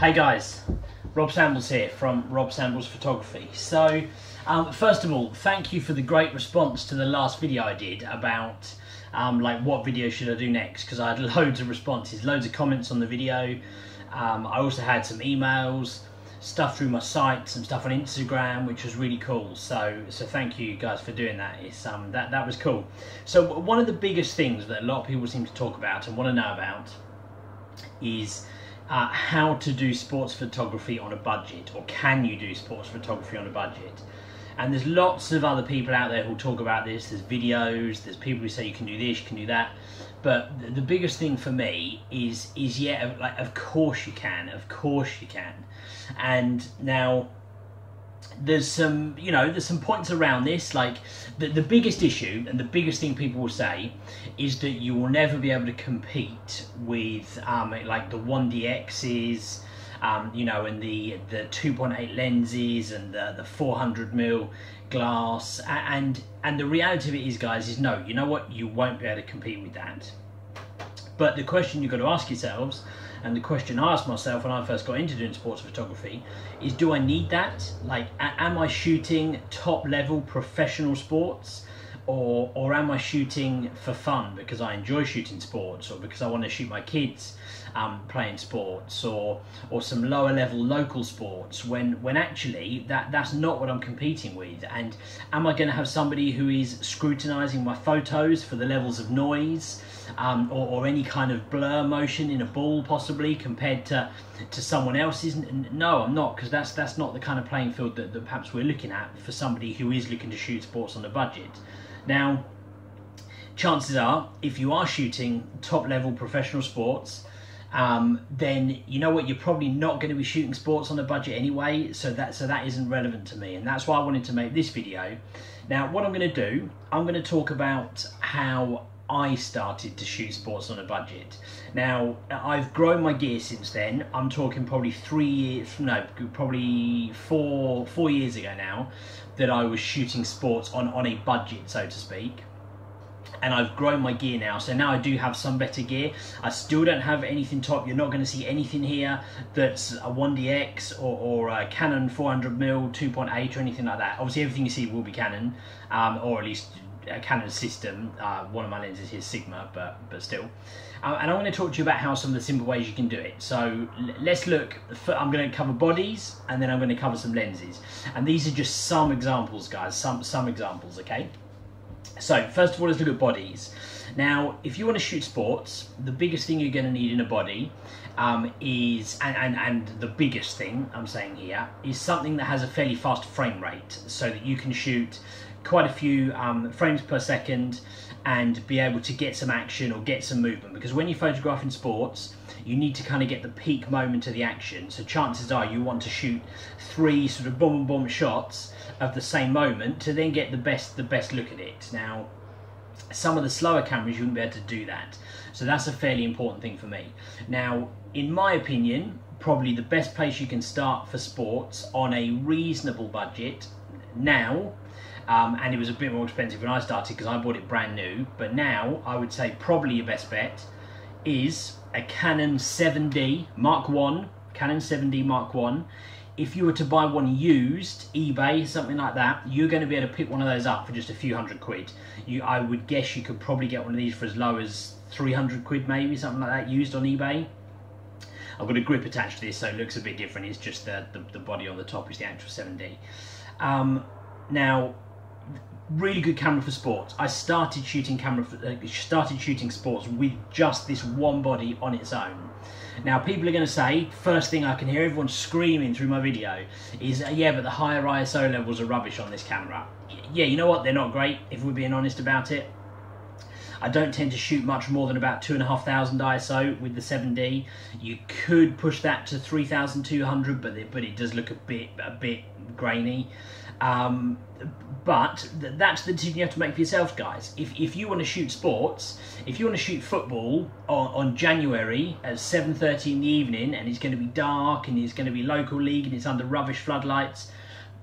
Hey guys, Rob Sambles here from Rob Sambles Photography. So, um, first of all, thank you for the great response to the last video I did about um, like what video should I do next because I had loads of responses, loads of comments on the video. Um, I also had some emails, stuff through my site, some stuff on Instagram, which was really cool. So, so thank you guys for doing that. It's um, that that was cool. So one of the biggest things that a lot of people seem to talk about and want to know about is uh, how to do sports photography on a budget, or can you do sports photography on a budget? And there's lots of other people out there who talk about this. There's videos. There's people who say you can do this, you can do that. But the biggest thing for me is is yeah, like of course you can, of course you can. And now there's some you know there's some points around this like the, the biggest issue and the biggest thing people will say is that you will never be able to compete with um, like the 1dx's um, you know and the the 2.8 lenses and the, the 400 mil glass. And and the reality of it is guys is no you know what? You won't be able to compete with that. But the question you've got to ask yourselves and the question I asked myself when I first got into doing sports photography is do I need that? Like, am I shooting top level professional sports? Or, or am I shooting for fun because I enjoy shooting sports or because I want to shoot my kids um, playing sports or or some lower level local sports when when actually that that's not what I'm competing with and am I going to have somebody who is scrutinizing my photos for the levels of noise um, or, or any kind of blur motion in a ball possibly compared to to someone else's. No I'm not because that's that's not the kind of playing field that, that perhaps we're looking at for somebody who is looking to shoot sports on a budget. Now chances are if you are shooting top level professional sports um, then you know what you're probably not going to be shooting sports on a budget anyway so that so that isn't relevant to me and that's why I wanted to make this video. Now what I'm going to do I'm going to talk about how I started to shoot sports on a budget. Now, I've grown my gear since then. I'm talking probably three years, no, probably four, four years ago now, that I was shooting sports on, on a budget, so to speak. And I've grown my gear now. So now I do have some better gear. I still don't have anything top. You're not going to see anything here that's a 1DX or, or a Canon 400mm 2.8 or anything like that. Obviously everything you see will be Canon um, or at least a Canon system uh, one of my lenses is Sigma but but still. Uh, and I'm going to talk to you about how some of the simple ways you can do it. So let's look I'm going to cover bodies and then I'm going to cover some lenses. And these are just some examples guys some some examples okay? So first of all, let's look at bodies. Now, if you want to shoot sports, the biggest thing you're going to need in a body um, is, and, and, and the biggest thing I'm saying here, is something that has a fairly fast frame rate so that you can shoot quite a few um, frames per second and be able to get some action or get some movement. Because when you photograph in sports, you need to kind of get the peak moment of the action. So chances are you want to shoot three sort of boom boom shots of the same moment to then get the best the best look at it. Now, some of the slower cameras you wouldn't be able to do that. So that's a fairly important thing for me. Now, in my opinion, probably the best place you can start for sports on a reasonable budget now um, and it was a bit more expensive when I started because I bought it brand new. But now I would say probably your best bet is a Canon 7D Mark 1, Canon 7D Mark 1. If you were to buy one used, eBay, something like that, you're going to be able to pick one of those up for just a few hundred quid. You, I would guess you could probably get one of these for as low as 300 quid maybe, something like that, used on eBay. I've got a grip attached to this so it looks a bit different, it's just the, the, the body on the top is the actual 7D. Um, now, really good camera for sports. I started shooting camera, for, uh, started shooting sports with just this one body on its own. Now, people are going to say, first thing I can hear everyone screaming through my video is, uh, yeah, but the higher ISO levels are rubbish on this camera. Yeah, you know what? They're not great, if we're being honest about it. I don't tend to shoot much more than about 2,500 ISO with the 7D. You could push that to 3,200, but it, but it does look a bit a bit grainy. Um, but th that's the decision you have to make for yourselves, guys. If, if you want to shoot sports, if you want to shoot football on, on January at 7.30 in the evening and it's going to be dark and it's going to be local league and it's under rubbish floodlights,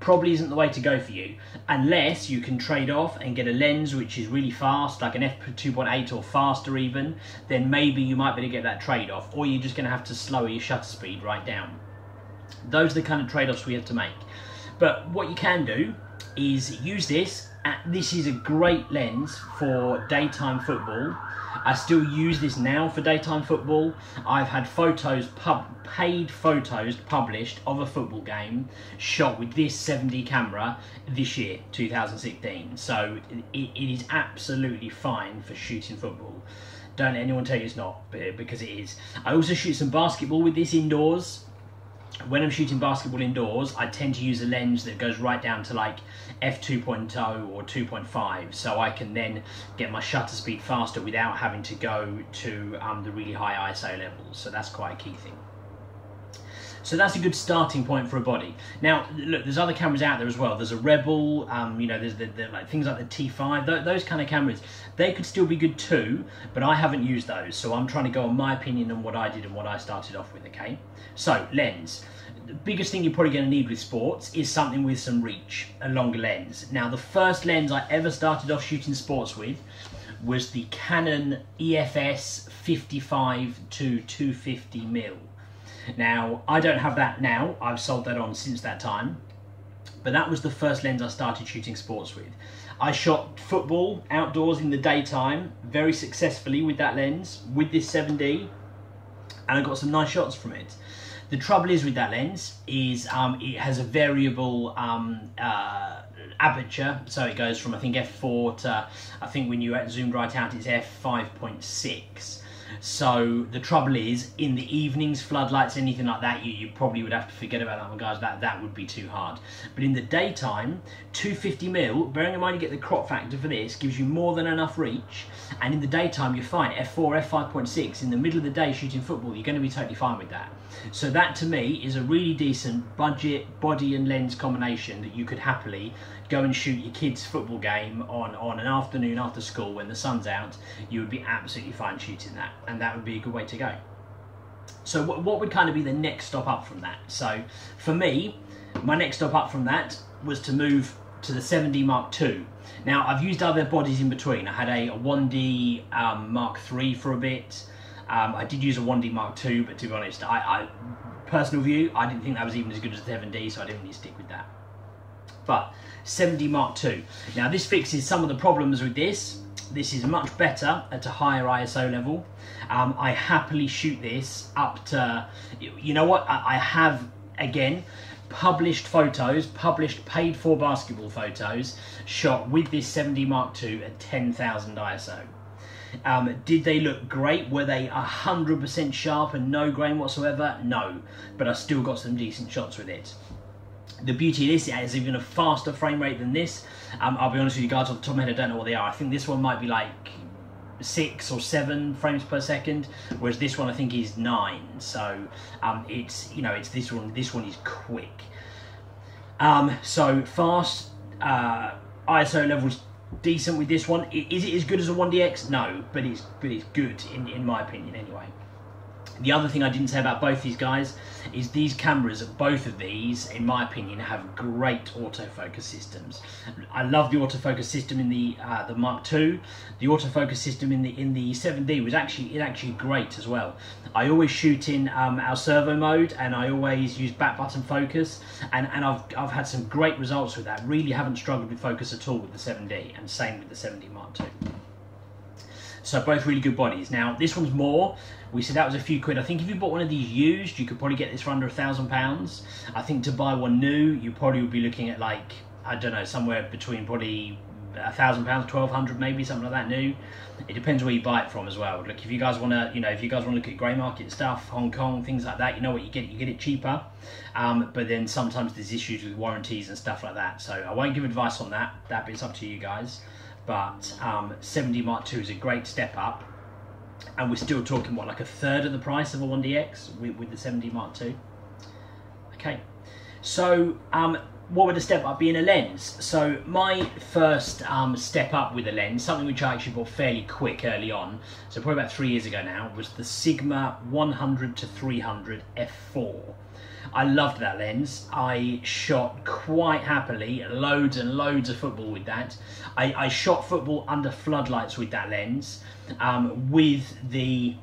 probably isn't the way to go for you. Unless you can trade off and get a lens which is really fast like an f2.8 or faster even then maybe you might be able to get that trade-off or you're just going to have to slow your shutter speed right down. Those are the kind of trade-offs we have to make but what you can do is use this this is a great lens for daytime football I still use this now for daytime football. I've had photos, pub, paid photos published of a football game shot with this 7D camera this year, 2016. So it, it is absolutely fine for shooting football. Don't let anyone tell you it's not, because it is. I also shoot some basketball with this indoors when I'm shooting basketball indoors, I tend to use a lens that goes right down to like f2.0 or 2.5, so I can then get my shutter speed faster without having to go to um, the really high ISO levels. So that's quite a key thing. So that's a good starting point for a body. Now, look, there's other cameras out there as well. There's a Rebel, um, you know, there's the, the, like things like the T5, th those kind of cameras. They could still be good too, but I haven't used those. So I'm trying to go on my opinion on what I did and what I started off with, okay? So, lens. The biggest thing you're probably going to need with sports is something with some reach, a longer lens. Now, the first lens I ever started off shooting sports with was the Canon EFS 55 to 250 mil. Now, I don't have that now. I've sold that on since that time. But that was the first lens I started shooting sports with. I shot football outdoors in the daytime very successfully with that lens, with this 7D, and I got some nice shots from it. The trouble is with that lens is um, it has a variable um, uh, aperture, so it goes from I think f4 to I think when you zoomed right out it's f5.6. So the trouble is, in the evenings, floodlights, anything like that, you, you probably would have to forget about that one, guys. That that would be too hard. But in the daytime, 250 mil, bearing in mind you get the crop factor for this, gives you more than enough reach. And in the daytime, you're fine. F4, F5.6. In the middle of the day shooting football, you're going to be totally fine with that. So that to me is a really decent budget body and lens combination that you could happily go and shoot your kids' football game on, on an afternoon after school when the sun's out, you would be absolutely fine shooting that. And that would be a good way to go. So what, what would kind of be the next stop up from that? So for me, my next stop up from that was to move to the 7D Mark II. Now I've used other bodies in between. I had a, a 1D um, Mark III for a bit. Um, I did use a 1D Mark II, but to be honest, I, I personal view, I didn't think that was even as good as the 7D, so I didn't really stick with that. But 7D Mark II. Now this fixes some of the problems with this. This is much better at a higher ISO level. Um, I happily shoot this up to, you know what, I, have, again, published photos, published paid for basketball photos, shot with this 7D Mark II at 10,000 ISO. Um, did they look great? Were they 100% sharp and no grain whatsoever? No, but I still got some decent shots with it. The beauty of this is even a faster frame rate than this. Um, I'll be honest with you guys, off the top of my head, I don't know what they are. I think this one might be like six or seven frames per second, whereas this one I think is nine. So um, it's you know it's this one. This one is quick. Um, so fast. Uh, ISO levels decent with this one. Is it as good as a 1DX? No, but it's but it's good in in my opinion anyway. The other thing I didn't say about both these guys is these cameras, both of these, in my opinion, have great autofocus systems. I love the autofocus system in the uh, the Mark II. The autofocus system in the in the 7D was actually it actually great as well. I always shoot in um, AI Servo mode, and I always use back button focus, and and I've I've had some great results with that. Really haven't struggled with focus at all with the 7D, and same with the 7D Mark II. So both really good bodies. Now this one's more. We said that was a few quid. I think if you bought one of these used, you could probably get this for under a thousand pounds. I think to buy one new, you probably would be looking at like I don't know somewhere between probably a thousand pounds, twelve hundred maybe something like that new. It depends where you buy it from as well. Look, if you guys want to, you know, if you guys want to look at grey market stuff, Hong Kong, things like that, you know what you get, you get it cheaper. Um, but then sometimes there's issues with warranties and stuff like that. So I won't give advice on that. That bit's up to you guys but um, 7D Mark II is a great step up. And we're still talking what like a third of the price of a 1DX with, with the 7D Mark II okay. So um, what would a step up be in a lens? So my first um, step up with a lens, something which I actually bought fairly quick early on, so probably about three years ago now, was the Sigma 100 to 300 f4. I loved that lens. I shot quite happily loads and loads of football with that. I, I shot football under floodlights with that lens um, with the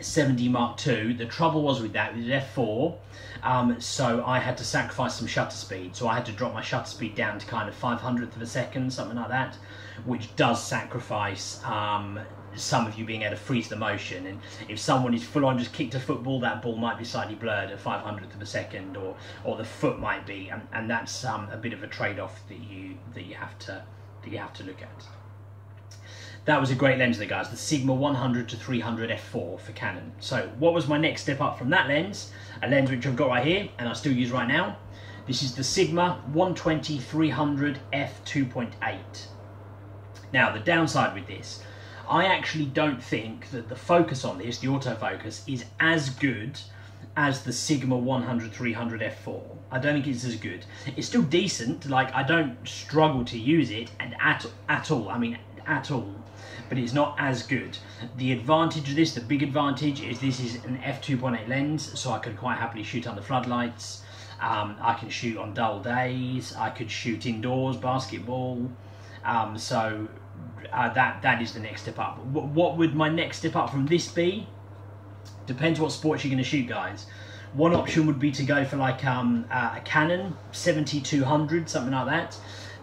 7D Mark II. The trouble was with that, with f4, um, so I had to sacrifice some shutter speed. So I had to drop my shutter speed down to kind of 500th of a second, something like that, which does sacrifice um, some of you being able to freeze the motion. And if someone is full on just kicked a football, that ball might be slightly blurred at 500th of a second, or or the foot might be, and, and that's um, a bit of a trade-off that you that you have to that you have to look at. That was a great lens there guys, the Sigma 100 to 300 f4 for Canon. So what was my next step up from that lens? A lens which I've got right here and I still use right now. This is the Sigma 120 300 f2.8. Now the downside with this, I actually don't think that the focus on this, the autofocus, is as good as the Sigma 100 300 f4. I don't think it's as good. It's still decent, like I don't struggle to use it and at, at all, I mean at all but it's not as good. The advantage of this, the big advantage, is this is an f2.8 lens, so I can quite happily shoot under floodlights. Um, I can shoot on dull days. I could shoot indoors, basketball. Um, so uh, that that is the next step up. What would my next step up from this be? Depends what sports you're going to shoot, guys. One option would be to go for like um, uh, a Canon 70-200, something like that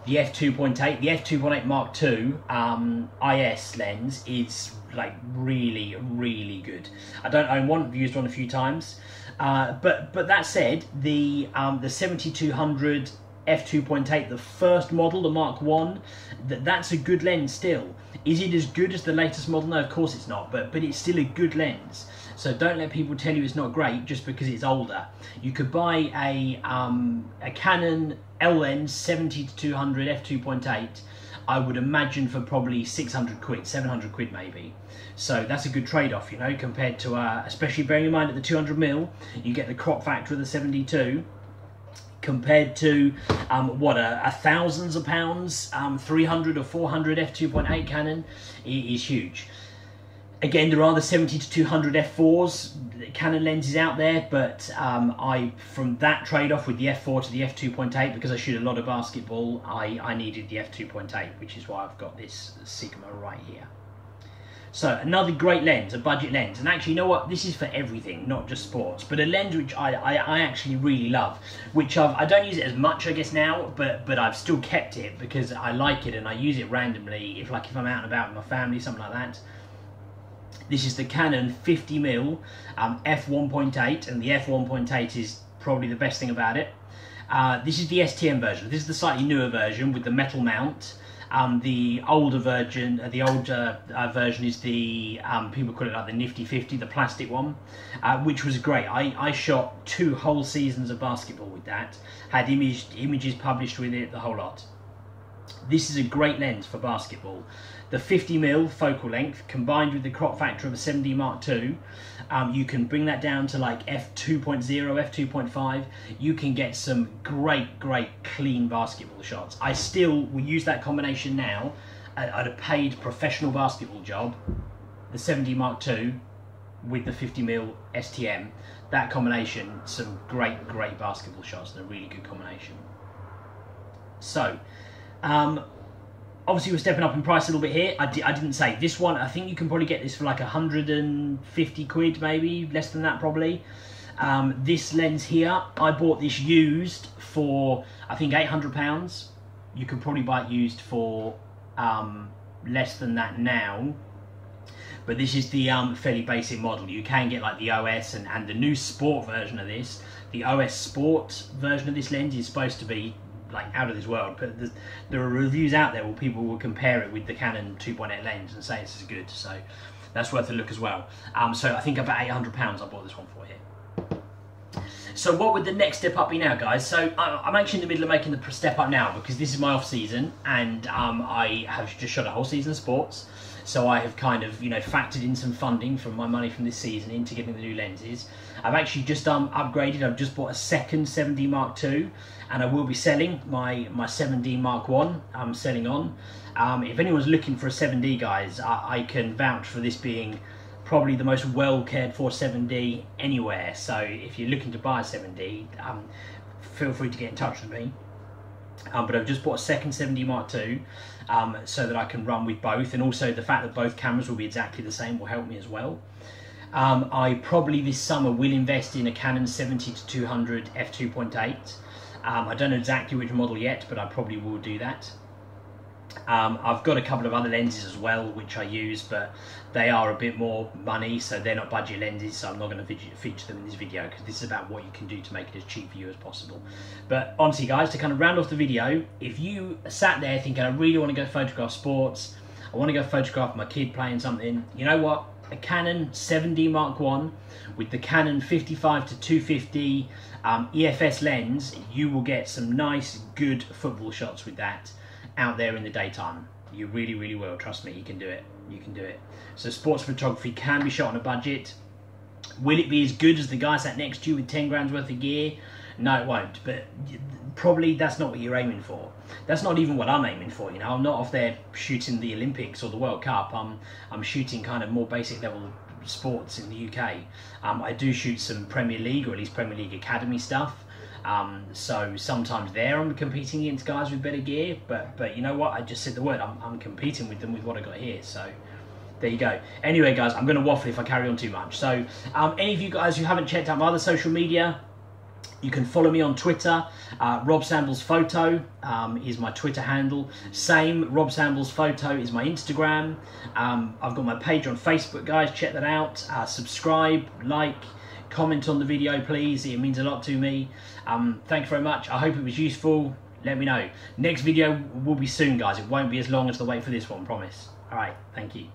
the f2.8 the f2.8 mark ii um, is lens is like really really good. I don't own one i've used one a few times. Uh, but but that said the um, the 70-200 f2.8 the first model the mark one that that's a good lens still. Is it as good as the latest model? No of course it's not but but it's still a good lens so don't let people tell you it's not great just because it's older. You could buy a, um, a Canon L lens 70 to 200 f2.8 I would imagine for probably 600 quid, 700 quid maybe. So that's a good trade-off, you know, compared to, uh, especially bearing in mind at the 200 mil, you get the crop factor of the 72, compared to um, what a, a, thousands of pounds, um, 300 or 400 f2.8 Canon is huge. Again, there are the 70 to 200 f4s, Canon lenses out there, but um, I, from that trade-off with the f4 to the f2.8, because I shoot a lot of basketball, I, I needed the f2.8, which is why I've got this Sigma right here. So another great lens, a budget lens, and actually, you know what? This is for everything, not just sports, but a lens which I, I, I actually really love, which I've, I don't use it as much, I guess now, but but I've still kept it because I like it and I use it randomly. If like if I'm out and about with my family, something like that. This is the Canon 50mm um, f1.8 and the f1.8 is probably the best thing about it. Uh, this is the STM version. This is the slightly newer version with the metal mount. Um, the older version, uh, the older uh, version is the um, people call it like the Nifty 50, the plastic one, uh, which was great. I, I shot two whole seasons of basketball with that. Had image, images published with it, the whole lot. This is a great lens for basketball. The 50mm focal length combined with the crop factor of a 7D Mark II, um, you can bring that down to like f2.0, f2.5. You can get some great, great clean basketball shots. I still will use that combination now at, at a paid professional basketball job, the 7D Mark II with the 50mm STM. That combination, some great, great basketball shots. They're a really good combination. So, um, obviously we're stepping up in price a little bit here. I, di I didn't say this one. I think you can probably get this for like 150 quid, maybe less than that, probably. Um, this lens here, I bought this used for I think 800 pounds. You can probably buy it used for um, less than that now. But this is the um, fairly basic model. You can get like the OS and, and the new sport version of this. The OS Sport version of this lens is supposed to be like out of this world. But there are reviews out there where people will compare it with the Canon 2.8 lens and say it's as good. So that's worth a look as well. Um, so I think about 800 pounds I bought this one for here. So what would the next step up be now, guys? So I'm actually in the middle of making the step up now because this is my off season and um, I have just shot a whole season of sports. So I have kind of, you know, factored in some funding from my money from this season into getting the new lenses. I've actually just um, upgraded. I've just bought a second 7D Mark II, and I will be selling my my 7D Mark One. I'm selling on. Um, if anyone's looking for a 7D, guys, I, I can vouch for this being probably the most well cared for 7D anywhere. So if you're looking to buy a 7D, um, feel free to get in touch with me. Um, but I've just bought a second 7D Mark II um, so that I can run with both and also the fact that both cameras will be exactly the same will help me as well. Um, I probably this summer will invest in a Canon 70 to 200 f2.8. Um, I don't know exactly which model yet, but I probably will do that. Um, I've got a couple of other lenses as well, which I use, but they are a bit more money, so they're not budget lenses, so I'm not going to feature them in this video because this is about what you can do to make it as cheap for you as possible. But honestly, guys, to kind of round off the video, if you sat there thinking, I really want to go photograph sports, I want to go photograph my kid playing something, you know what? A Canon 7D Mark 1 with the Canon 55 to 250 um, EFS lens, you will get some nice, good football shots with that out there in the daytime. You really, really will. Trust me, you can do it. You can do it. So sports photography can be shot on a budget. Will it be as good as the guy sat next to you with 10 grand's worth of gear? No, it won't. But probably that's not what you're aiming for. That's not even what I'm aiming for. You know, I'm not off there shooting the Olympics or the World Cup. I'm I'm shooting kind of more basic level sports in the UK. Um, I do shoot some Premier League or at least Premier League Academy stuff. Um, so sometimes there I'm competing against guys with better gear, but but you know what? I just said the word. I'm, I'm competing with them with what I got here. So there you go. Anyway, guys, I'm going to waffle if I carry on too much. So um, any of you guys who haven't checked out my other social media, you can follow me on Twitter. Uh, Rob Sambles Photo um, is my Twitter handle. Same, Rob Sambles Photo is my Instagram. Um, I've got my page on Facebook, guys. Check that out. Uh, subscribe, like, comment on the video, please. It means a lot to me. Um, thank you very much. I hope it was useful. Let me know. Next video will be soon, guys. It won't be as long as the wait for this one, promise. All right, thank you.